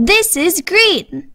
This is green.